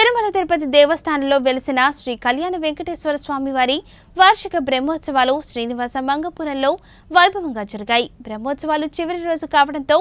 తిరుమల తిరుపతి దేవస్థానంలో వెలిసిన శ్రీ కళ్యాణ వెంకటేశ్వర స్వామి వారి వార్షిక బ్రహ్మోత్సవాలు శ్రీనివాస మంగపురంలో వైభవంగా జరిగాయి. బ్రహ్మోత్సవాలు చివరి రోజు కావడంతో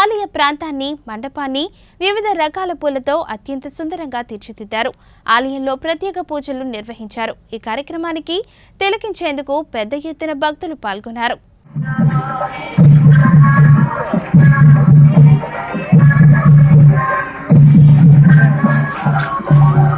ఆలయ ప్రాంతాన్ని మండపాన్ని వివిధ రకాల పూలతో అత్యంత సుందరంగా తీర్చిదిద్దారు. ఆలయంలో ప్రత్యేక పూజలు నిర్వహించారు. ఈ కార్యక్రమానికి తిలకించేందుకు పెద్ద ఎత్తున భక్తులు పాల్గొన్నారు.